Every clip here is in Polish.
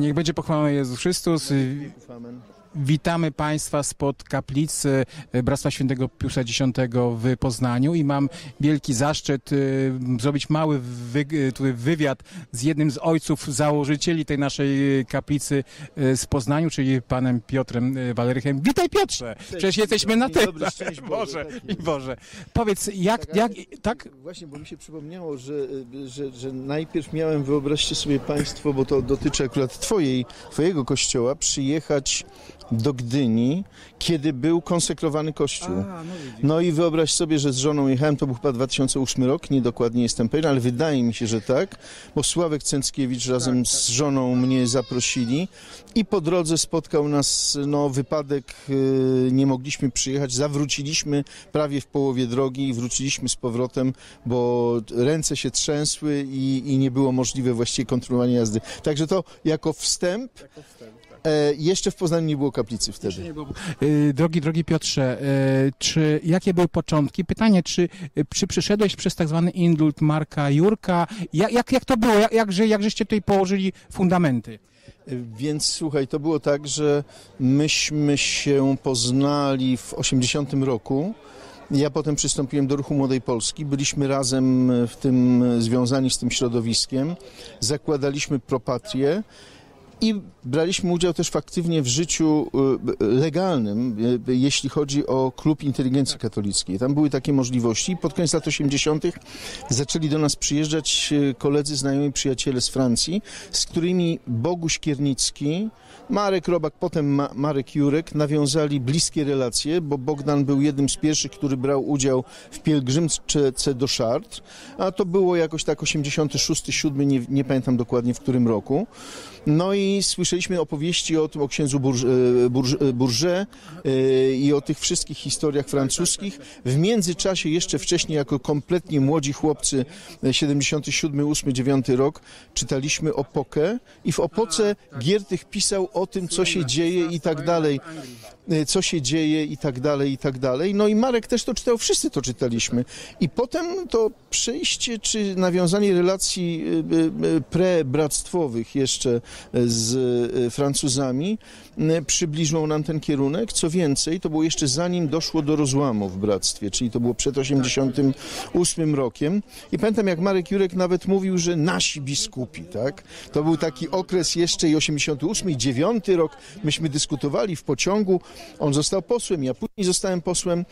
Niech będzie pochwalony Jezus Chrystus. Witamy Państwa spod kaplicy Bractwa Świętego Piusa X w Poznaniu i mam wielki zaszczyt y, zrobić mały tu wywiad z jednym z ojców założycieli tej naszej kaplicy z Poznaniu, czyli panem Piotrem Walerychem. Witaj Piotrze! Przecież jesteśmy na Dzień ty. dobry, szczęść Boże, tak i. Boże. Powiedz, jak, Tak, jak, tak? Właśnie, bo mi się przypomniało, że, że, że najpierw miałem, wyobraźcie sobie Państwo, bo to dotyczy akurat twojej, Twojego kościoła, przyjechać do Gdyni, kiedy był konsekrowany kościół. No i wyobraź sobie, że z żoną jechałem, to był chyba 2008 rok, niedokładnie jestem pewien, ale wydaje mi się, że tak, bo Sławek Cęckiewicz razem z żoną mnie zaprosili i po drodze spotkał nas no, wypadek, y, nie mogliśmy przyjechać, zawróciliśmy prawie w połowie drogi i wróciliśmy z powrotem, bo ręce się trzęsły i, i nie było możliwe właściwie kontynuowania jazdy. Także to jako wstęp, e, jeszcze w Poznaniu nie było kaplicy wtedy. Y, Drogi, drogi Piotrze, y, czy, jakie były początki? Pytanie, czy, czy przyszedłeś przez tak zwany indult Marka Jurka? Jak, jak, jak to było? Jak, jakże, jak żeście tutaj położyli fundamenty? Więc słuchaj, to było tak, że myśmy się poznali w 80 roku. Ja potem przystąpiłem do Ruchu Młodej Polski. Byliśmy razem w tym związani z tym środowiskiem. Zakładaliśmy propatrię. I braliśmy udział też aktywnie w życiu y, legalnym, y, jeśli chodzi o klub inteligencji katolickiej. Tam były takie możliwości. Pod koniec lat 80. zaczęli do nas przyjeżdżać y, koledzy, znajomi, przyjaciele z Francji, z którymi Boguś Kiernicki, Marek Robak, potem Ma Marek Jurek nawiązali bliskie relacje, bo Bogdan był jednym z pierwszych, który brał udział w pielgrzymce do Chartres, a to było jakoś tak 86, 7, nie, nie pamiętam dokładnie w którym roku. No i słyszeliśmy opowieści o tym, o księdzu Bourget Bourge, Bourge, e, i o tych wszystkich historiach francuskich. W międzyczasie, jeszcze wcześniej, jako kompletnie młodzi chłopcy, e, 77, 8, 9 rok, czytaliśmy Opokę i w Opoce Giertych pisał o tym, co się dzieje i tak dalej e, co się dzieje i tak dalej, i tak dalej. No i Marek też to czytał, wszyscy to czytaliśmy. I potem to przejście, czy nawiązanie relacji e, e, pre-bractwowych jeszcze z Francuzami przybliżyło nam ten kierunek. Co więcej, to było jeszcze zanim doszło do rozłamu w bractwie, czyli to było przed 88 rokiem. I pamiętam, jak Marek Jurek nawet mówił, że nasi biskupi, tak? To był taki okres jeszcze i 88, i 9 rok. Myśmy dyskutowali w pociągu. On został posłem, ja później zostałem posłem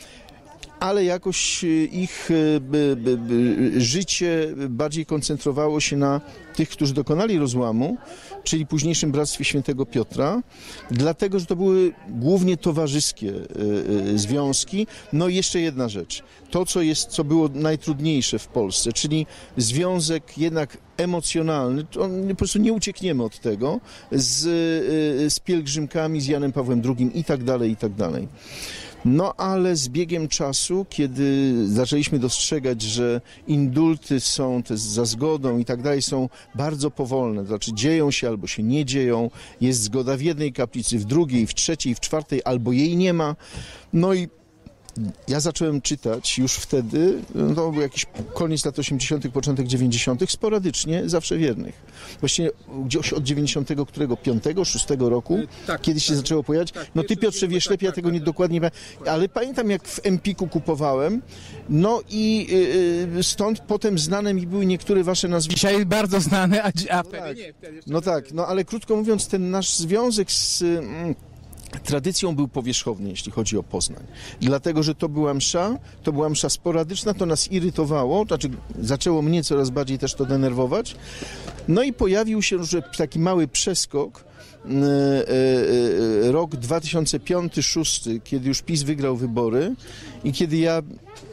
ale jakoś e, ich e, życie bardziej koncentrowało się na tych, którzy dokonali rozłamu, czyli późniejszym Bractwie Świętego Piotra, dlatego, że to były głównie towarzyskie e, związki. No i jeszcze jedna rzecz, to co jest, co było najtrudniejsze w Polsce, czyli związek jednak emocjonalny, on, po prostu nie uciekniemy od tego, z, z pielgrzymkami, z Janem Pawłem II i tak dalej, i tak dalej. No ale z biegiem czasu, kiedy zaczęliśmy dostrzegać, że indulty są te za zgodą i tak dalej, są bardzo powolne, to znaczy dzieją się albo się nie dzieją, jest zgoda w jednej kaplicy, w drugiej, w trzeciej, w czwartej, albo jej nie ma. No i ja zacząłem czytać już wtedy, no to był jakiś koniec lat 80., początek 90., sporadycznie, zawsze wiernych. Właściwie gdzieś od 90, którego, 5, 6 roku, tak, kiedy się tak. zaczęło pojawiać. Tak, No ty Piotrze wiesz tak, lepiej, ja tak, tego nie tak. dokładnie pamiętam, ale pamiętam jak w Empiku kupowałem, no i y, y, stąd potem znane mi były niektóre wasze nazwiska. Dzisiaj bardzo znany, a, a wtedy tak. nie. No tak, no ale krótko mówiąc, ten nasz związek z mm, tradycją był powierzchowny, jeśli chodzi o Poznań. Dlatego, że to była msza, to była msza sporadyczna, to nas irytowało, znaczy zaczęło mnie coraz bardziej też to denerwować. No i pojawił się że taki mały przeskok, e, e, e, rok 2005-2006, kiedy już PiS wygrał wybory i kiedy ja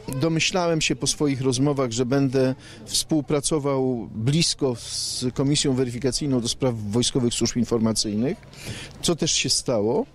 domyślałem się po swoich rozmowach, że będę współpracował blisko z Komisją Weryfikacyjną do spraw wojskowych służb informacyjnych, co też się stało.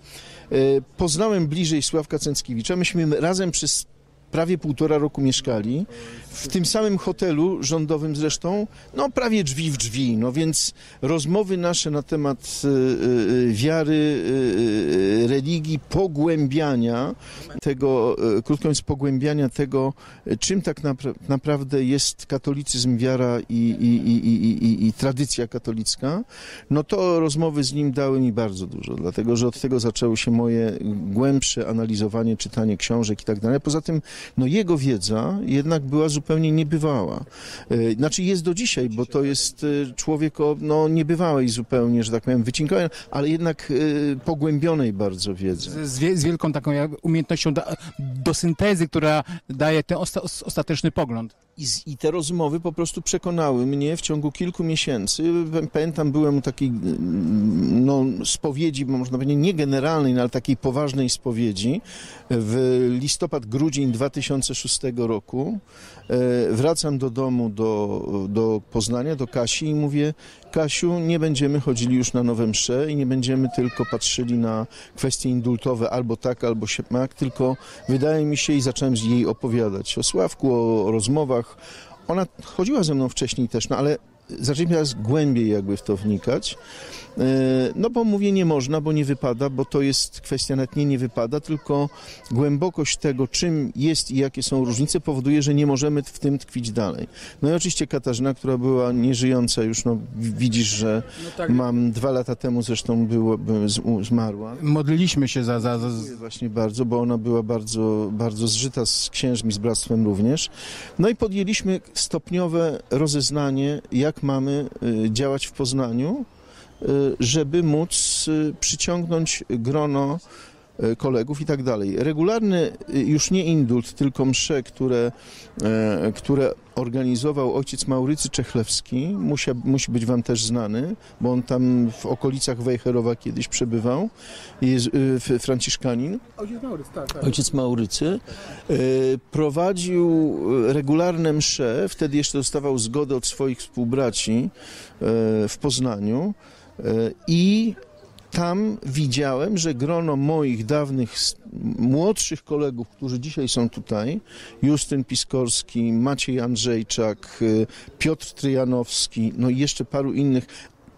E, Poznałem bliżej Sławka Cęckiewicza. Myśmy razem przez prawie półtora roku mieszkali, w tym samym hotelu rządowym zresztą, no prawie drzwi w drzwi, no więc rozmowy nasze na temat y, y, wiary, y, religii, pogłębiania tego, krótko mówiąc, pogłębiania tego, czym tak napra naprawdę jest katolicyzm, wiara i, i, i, i, i tradycja katolicka, no to rozmowy z nim dały mi bardzo dużo, dlatego że od tego zaczęło się moje głębsze analizowanie, czytanie książek i tak dalej. Poza tym, no jego wiedza jednak była zupełnie niebywała. E, znaczy jest do dzisiaj, bo to jest e, człowiek o no, niebywałej zupełnie, że tak powiem, wycinkowej, ale jednak e, pogłębionej bardzo wiedzy. Z, z wielką taką umiejętnością do, do syntezy, która daje ten osta, ostateczny pogląd. I, I, te rozmowy po prostu przekonały mnie w ciągu kilku miesięcy. Pamiętam, byłem u takiej no, spowiedzi, można powiedzieć nie generalnej, no, ale takiej poważnej spowiedzi w listopad, grudzień 2006 roku. E, wracam do domu, do, do Poznania, do Kasi i mówię, Kasiu, nie będziemy chodzili już na nowe msze i nie będziemy tylko patrzyli na kwestie indultowe albo tak, albo siemak, tylko wydaje mi się i zacząłem jej opowiadać o Sławku, o, o rozmowach. Ona chodziła ze mną wcześniej też, no ale zaczęliśmy teraz głębiej jakby w to wnikać. E, no bo mówię nie można, bo nie wypada, bo to jest kwestia nawet nie nie wypada, tylko głębokość tego, czym jest i jakie są różnice powoduje, że nie możemy w tym tkwić dalej. No i oczywiście Katarzyna, która była nieżyjąca już, no widzisz, że no tak. mam dwa lata temu zresztą było, zmarła. Modliliśmy się za, za, za... Właśnie bardzo, bo ona była bardzo, bardzo zżyta z księżmi, z bractwem również. No i podjęliśmy stopniowe rozeznanie, jak mamy y, działać w Poznaniu, Y, żeby móc y, przyciągnąć grono kolegów i tak dalej. Regularny już nie indult, tylko msze, które, które organizował ojciec Maurycy Czechlewski, musi, musi być wam też znany, bo on tam w okolicach Wejherowa kiedyś przebywał, jest franciszkanin. Ojciec Maurycy, tak, tak. Ojciec Maurycy prowadził regularne msze, wtedy jeszcze dostawał zgodę od swoich współbraci w Poznaniu, i tam widziałem, że grono moich dawnych, młodszych kolegów, którzy dzisiaj są tutaj, Justyn Piskorski, Maciej Andrzejczak, y, Piotr Tryjanowski, no i jeszcze paru innych,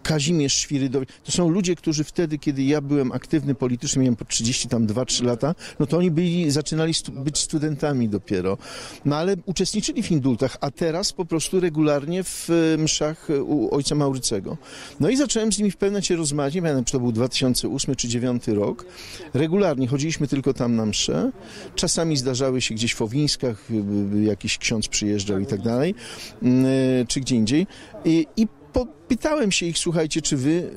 Kazimierz Świrydowicz. To są ludzie, którzy wtedy, kiedy ja byłem aktywny politycznie, miałem po 30 tam 2-3 lata, no to oni byli, zaczynali stu, być studentami dopiero. No ale uczestniczyli w indultach, a teraz po prostu regularnie w e, mszach u ojca Maurycego. No i zacząłem z nimi w pewnym momencie rozmawiać, pamiętam, czy to był 2008 czy 2009 rok. Regularnie chodziliśmy tylko tam na msze. Czasami zdarzały się gdzieś w Owińskach, jakiś ksiądz przyjeżdżał i tak dalej, mm, e, czy gdzie indziej. I, i Pytałem się ich, słuchajcie, czy wy y,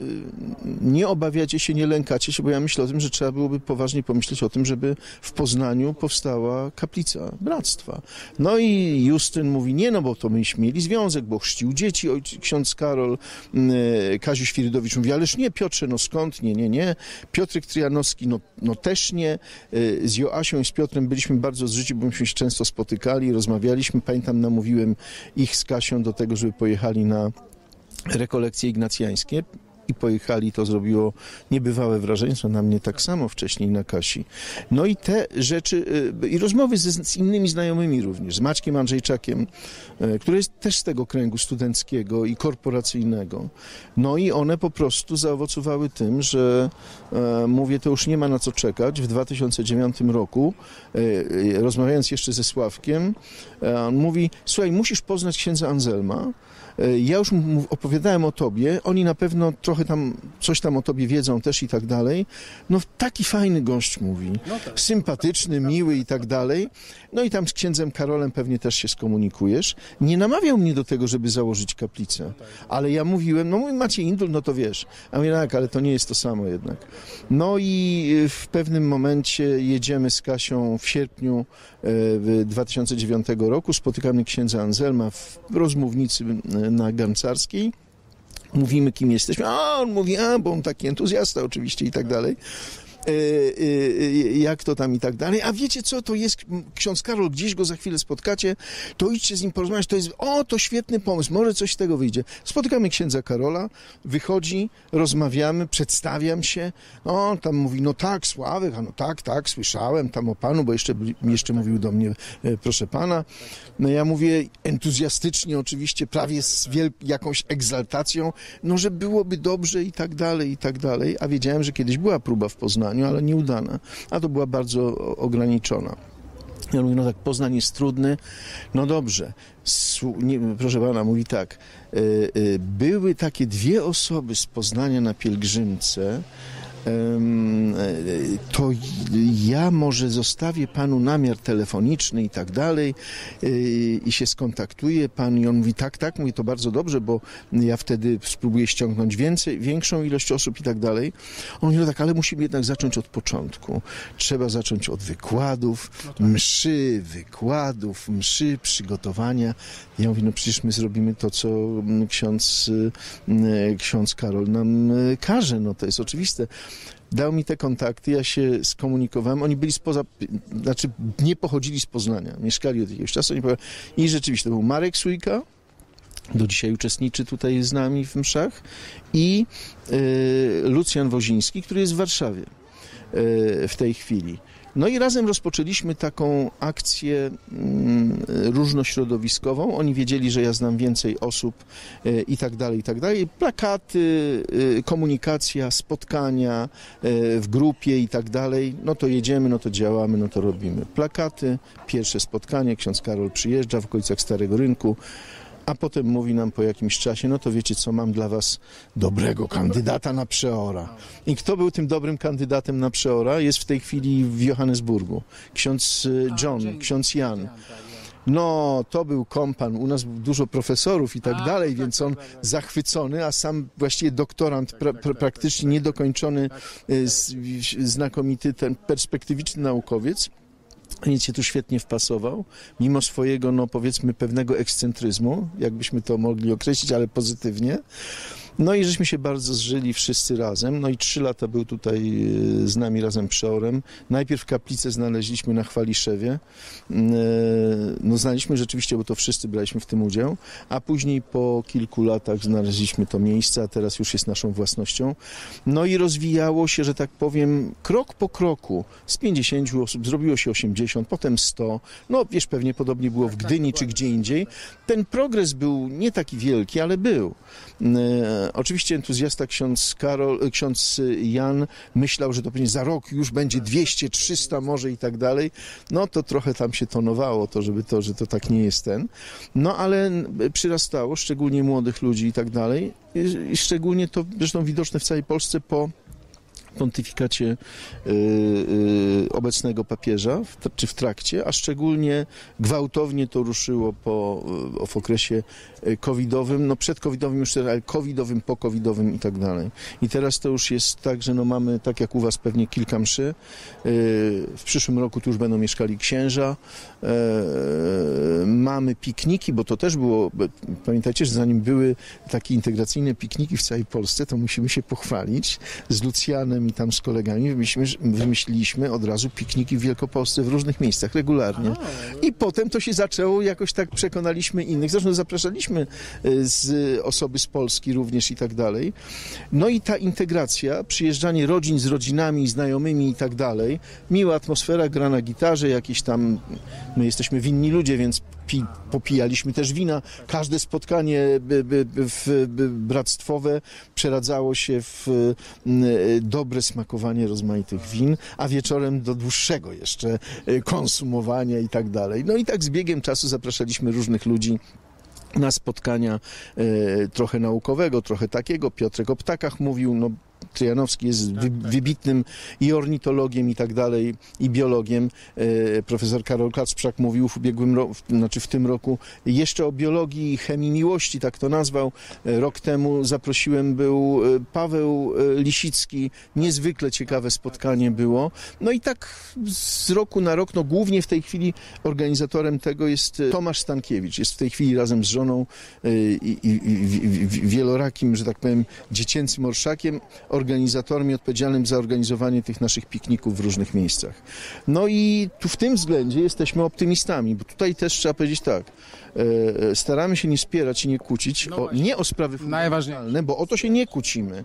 nie obawiacie się, nie lękacie się, bo ja myślę o tym, że trzeba byłoby poważnie pomyśleć o tym, żeby w Poznaniu powstała kaplica bractwa. No i Justyn mówi, nie no, bo to myśmy mieli związek, bo chrzcił dzieci, ojciec, ksiądz Karol, yy, Kaziu Świrydowicz mówi, ależ nie Piotrze, no skąd, nie, nie, nie. Piotrek Trianowski, no, no też nie. Yy, z Joasią i z Piotrem byliśmy bardzo zżyci, bo myśmy się często spotykali, rozmawialiśmy. Pamiętam, namówiłem ich z Kasią do tego, żeby pojechali na rekolekcje ignacjańskie i pojechali, to zrobiło niebywałe wrażenie, co na mnie tak samo wcześniej na Kasi. No i te rzeczy, y, i rozmowy z, innymi znajomymi również, z Maćkiem Andrzejczakiem, y, który jest też z tego kręgu studenckiego i korporacyjnego. No i one po prostu zaowocowały tym, że e, mówię, to już nie ma na co czekać. W 2009 roku, e, rozmawiając jeszcze ze Sławkiem, e, on mówi, słuchaj, musisz poznać księdza Anselma, E, ja już opowiadałem o tobie, oni na pewno trochę tam, coś tam o tobie wiedzą też i tak dalej. No taki fajny gość mówi, no tak. sympatyczny, miły i tak dalej. No i tam z księdzem Karolem pewnie też się skomunikujesz. Nie namawiał mnie do tego, żeby założyć kaplicę, no tak. ale ja mówiłem, no macie indul, no to wiesz. A mówię, tak, ale to nie jest to samo jednak. No i e, w pewnym momencie jedziemy z Kasią w sierpniu 2009 e, roku, spotykamy księdza Anselma w rozmównicy na Gancarskiej. Mówimy, kim jesteśmy. A on mówi, a bo on taki entuzjasta oczywiście i tak dalej. E, e, jak to tam i tak dalej. A wiecie co, to jest? Ksiądz Karol, gdzieś go za chwilę spotkacie, to idźcie z nim porozmawiać, to jest, o, to świetny pomysł, może coś z tego wyjdzie. Spotykamy księdza Karola, wychodzi, rozmawiamy, przedstawiam się, no, tam mówi, no tak, Sławek, a no tak, tak, słyszałem tam o panu, bo jeszcze, jeszcze mówił do mnie, e, proszę pana. No ja mówię entuzjastycznie, oczywiście, prawie z jakąś egzaltacją, no, że byłoby dobrze i tak dalej, i tak dalej, a wiedziałem, że kiedyś była próba w Poznaniu, ale nieudana, a to była bardzo ograniczona. Ja mówię, no tak, Poznań jest trudny. No dobrze. Nie, proszę pana, mówi tak. e, e, były takie dwie osoby z Poznania na pielgrzymce. E, to ja może zostawię panu namiar telefoniczny i tak dalej e, i się skontaktuję pan i on mówi tak, tak, mówi to bardzo dobrze, bo ja wtedy spróbuję ściągnąć więcej, większą ilość osób i tak dalej. On mówi no tak, ale musimy jednak zacząć od początku. Trzeba zacząć od wykładów, mszy, wykładów, mszy, przygotowania. Ja mówię, no przecież my zrobimy to, co mm, ksiądz, y, y, ksiądz Karol nam każe, no to jest oczywiste. Dał mi te kontakty, ja się skomunikowałem. Oni byli spoza, znaczy nie pochodzili z Poznania, mieszkali od jakiegoś czasu. I rzeczywiście to był Marek Sujka, do dzisiaj uczestniczy tutaj z nami w mszach, i y, Lucjan Woziński, który jest w Warszawie y, w tej chwili. No i razem rozpoczęliśmy taką akcję mm, różnośrodowiskową. Oni wiedzieli, że ja znam więcej osób e, i tak dalej, i tak dalej. Plakaty, e, komunikacja, spotkania e, w grupie i tak dalej. No to jedziemy, no to działamy, no to robimy. Plakaty, pierwsze spotkanie, ksiądz Karol przyjeżdża w okolicach Starego Rynku. A potem mówi nam po jakimś czasie, no to wiecie co, mam dla was dobrego kandydata na przeora. I kto był tym dobrym kandydatem na przeora? Jest w tej chwili w Johannesburgu. Ksiądz y, John, ksiądz Jan. No, to był kompan. U nas dużo profesorów i tak A, dalej, tak, więc tak, on tak, tak. zachwycony, a sam właściwie doktorant, pra, pra, praktycznie niedokończony, znakomity, ten perspektywiczny naukowiec. Nic się tu świetnie wpasował, mimo swojego, no powiedzmy, pewnego ekscentryzmu, jakbyśmy to mogli określić, ale pozytywnie. No i żeśmy się bardzo zżyli wszyscy razem. No i trzy lata był tutaj y, z nami razem przeorem. Najpierw kaplicę znaleźliśmy na Chwaliszewie. Y, No znaliśmy rzeczywiście, bo to wszyscy braliśmy w tym udział, a później po kilku latach znaleźliśmy to miejsce, a teraz już jest naszą własnością. No i rozwijało się, że tak powiem, krok po kroku. Z 50 osób zrobiło się 80, potem 100. No wiesz, pewnie podobnie było w Gdyni czy gdzie indziej. Ten progres był nie taki wielki, ale był. Oczywiście entuzjasta ksiądz Karol, e, ksiądz Jan myślał, że to pewnie za rok już będzie 200, 300 może i tak dalej. No to trochę tam się tonowało to, żeby to, że to tak nie jest ten. No ale przyrastało, szczególnie młodych ludzi i tak dalej. I szczególnie to zresztą widoczne w całej Polsce po pontyfikacie y, y, obecnego papieża, czy w trakcie, a szczególnie gwałtownie to ruszyło po, y, w okresie covidowym, no przed covidowym już teraz, ale covidowym, po covidowym i tak dalej. I teraz to już jest tak, że no mamy, tak jak u was pewnie kilka mszy, w przyszłym roku tu już będą mieszkali księża, mamy pikniki, bo to też było, pamiętajcie, że zanim były takie integracyjne pikniki w całej Polsce, to musimy się pochwalić z Lucjanem i tam z kolegami, wymyśliliśmy, wymyśliliśmy od razu pikniki w Wielkopolsce w różnych miejscach regularnie. I potem to się zaczęło, jakoś tak przekonaliśmy innych. Zresztą zapraszaliśmy e, z osoby z Polski również i tak dalej. No i ta integracja, przyjeżdżanie rodzin z rodzinami, znajomymi i tak dalej, miła atmosfera, gra na gitarze, jakieś tam, my jesteśmy winni ludzie, więc pi, popijaliśmy też wina. Każde spotkanie by, by, by, bractwowe przeradzało się w m, dobre smakowanie rozmaitych win, a wieczorem do dłuższego jeszcze e, konsumowania i tak dalej. No i tak z biegiem czasu zapraszaliśmy różnych ludzi na spotkania e, trochę naukowego, trochę takiego. Piotrek o ptakach mówił, no Tryjanowski jest wy, wybitnym i ornitologiem i tak dalej, i biologiem. E, profesor Karol Kacprzak mówił w ubiegłym roku, znaczy w tym roku jeszcze o biologii i chemii miłości, tak to nazwał. E, rok temu zaprosiłem, był e, Paweł e, Lisicki. Niezwykle ciekawe spotkanie było. No i tak z roku na rok, no głównie w tej chwili organizatorem tego jest Tomasz Stankiewicz. Jest w tej chwili razem z żoną i, i, i, i wielorakim, że tak powiem, dziecięcym orszakiem organizatorem i odpowiedzialnym za organizowanie tych naszych pikników w różnych miejscach. No i tu w tym względzie jesteśmy optymistami, bo tutaj też trzeba powiedzieć tak, e, e, staramy się nie spierać i nie kłócić, No o, nie o sprawy Najważniejsze. fundamentalne, bo o to się nie kłócimy.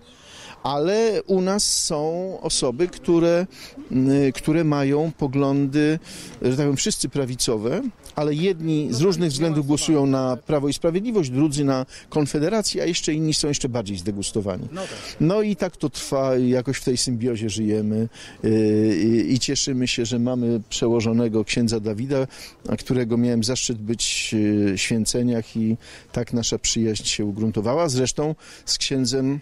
Ale u nas są osoby, które, y, które mają poglądy, że tak powiem, wszyscy prawicowe, ale jedni z różnych względów głosują na Prawo i Sprawiedliwość, drudzy na Konfederację, a jeszcze inni są jeszcze bardziej zdegustowani. No tak. No i tak to trwa, jakoś w tej symbiozie żyjemy yy, i, cieszymy się, że mamy przełożonego księdza Dawida, którego miałem zaszczyt być yy, w święceniach i tak nasza przyjaźń się ugruntowała. Zresztą z księdzem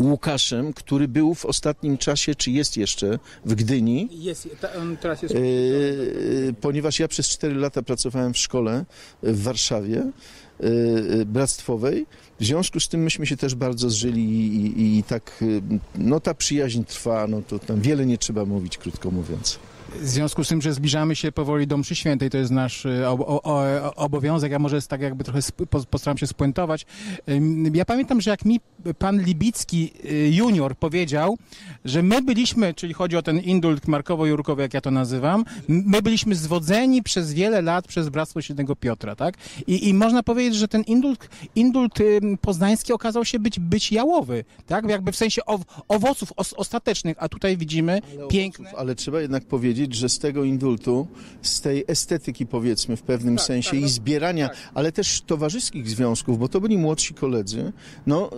Łukaszem, który był w ostatnim czasie, czy jest jeszcze w Gdyni, Jest, on teraz jest... Yy, ponieważ ja przez 4 lata pracowałem w szkole w Warszawie yy, bractwowej. W związku z tym myśmy się też bardzo zżyli i, i, i tak, no ta przyjaźń trwa, no to tam wiele nie trzeba mówić, krótko mówiąc. W związku z tym, że zbliżamy się powoli do mszy świętej, to jest nasz e, obowiązek, ja może jest tak jakby trochę postaram się spuentować. Ja pamiętam, że jak mi pan Libicki y, junior powiedział, że my byliśmy, czyli chodzi o ten indult markowo-jurkowy, jak ja to nazywam, my byliśmy zwodzeni przez wiele lat przez Bractwo Świętego Piotra, tak? I, i można powiedzieć, że ten indult, indult ym, poznański okazał się być, być jałowy, tak? Jakby w sensie ow, owoców os, ostatecznych, a tutaj widzimy piękne... Ale trzeba jednak powiedzieć, że z tego indultu, z tej estetyki powiedzmy w pewnym Tak, sensie tak, i no, zbierania, tak. ale też towarzyskich związków, bo to byli młodsi koledzy, no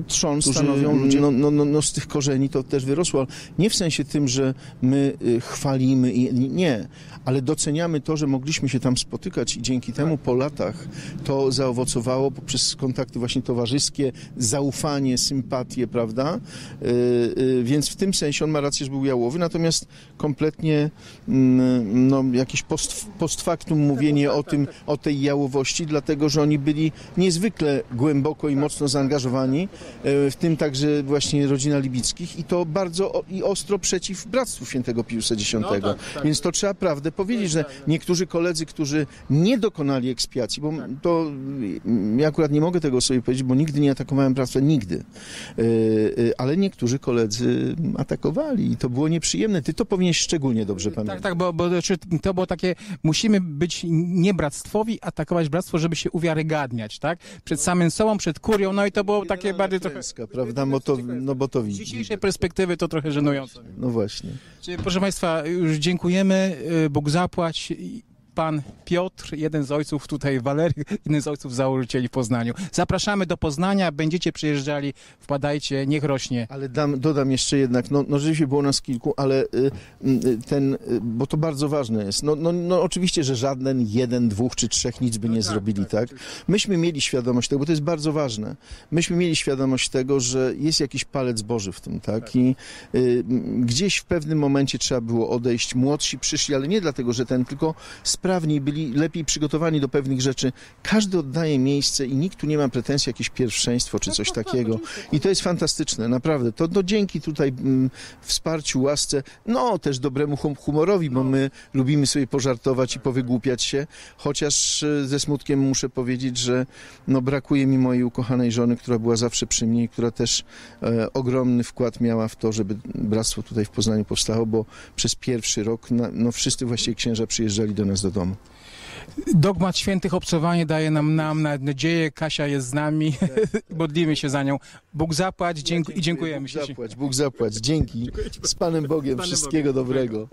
y, trzon stanowią ludzie, no, no, no, no z tych korzeni to też wyrosło, ale nie w sensie tym, że my y, chwalimy i nie, ale doceniamy to, że mogliśmy się tam spotykać i dzięki temu po latach to zaowocowało poprzez kontakty właśnie towarzyskie, zaufanie, sympatię, prawda? Y, y, Więc w tym sensie on ma rację, że był jałowy, natomiast kompletnie mm, no, jakieś post, post factum mówienie o tym, o tej jałowości, dlatego, że oni byli niezwykle głęboko i mocno zaangażowani, e, w tym także właśnie rodzina Libickich i to bardzo o, i ostro przeciw Bractwu Świętego Piusa X. No tak, tak. Więc to trzeba prawdę powiedzieć, że niektórzy koledzy, którzy nie dokonali ekspiacji, bo to mm, ja akurat nie mogę tego sobie powiedzieć, bo nigdy nie atakowałem Bractwa, nigdy. E, e, Ale niektórzy koledzy atakowali i to było nieprzyjemne. Ty to powinieneś szczególnie dobrze Tak, pamiętać. tak, bo, bo znaczy, to było takie, musimy być niebractwowi, atakować bractwo, żeby się uwiarygadniać, tak? Przed samym sobą, przed kurią, no i to było takie bardziej trochę... Klęska, prawda? Bo to, no bo to Z widzi. dzisiejszej perspektywy to trochę żenujące. No właśnie. Czyli, Proszę Państwa, już dziękujemy, y, Bóg zapłać. I Pan Piotr, jeden z ojców tutaj, Walery, jeden z ojców założycieli w Poznaniu. Zapraszamy do Poznania, będziecie przyjeżdżali, wpadajcie, niech rośnie. Ale dam, dodam jeszcze jednak, no, no rzeczywiście było nas kilku, ale y, y, ten, y, bo to bardzo ważne jest. No, no, no oczywiście, że żaden jeden, dwóch czy trzech nic by nie zrobili, tak? Myśmy mieli świadomość tego, bo to jest bardzo ważne. Myśmy mieli świadomość tego, że jest jakiś palec Boży w tym, tak? I y, m, gdzieś w pewnym momencie trzeba było odejść. Młodsi przyszli, ale nie dlatego, że ten, tylko sprawniej byli, lepiej przygotowani do pewnych rzeczy. Każdy oddaje miejsce i nikt tu nie ma pretensji jakieś pierwszeństwo czy coś takiego. I to jest fantastyczne, naprawdę. To no, dzięki tutaj mm, wsparciu, łasce, no też dobremu hum- humorowi, bo my lubimy sobie pożartować i powygłupiać się, chociaż e, ze smutkiem muszę powiedzieć, że no, brakuje mi mojej ukochanej żony, która była zawsze przy mnie i która też e, ogromny wkład miała w to, żeby bractwo tutaj w Poznaniu powstało, bo przez pierwszy rok na, no, wszyscy właściwie księża przyjeżdżali do nas do Dogmat świętych obcowanie daje nam, nam nadzieję, Kasia jest z nami, modlimy się za nią. Bóg zapłać dzięk- i dziękujemy. Bóg zapłać, Bóg zapłać. Dzięki. Z Panem Bogiem. Panem Wszystkiego Bogiem. dobrego.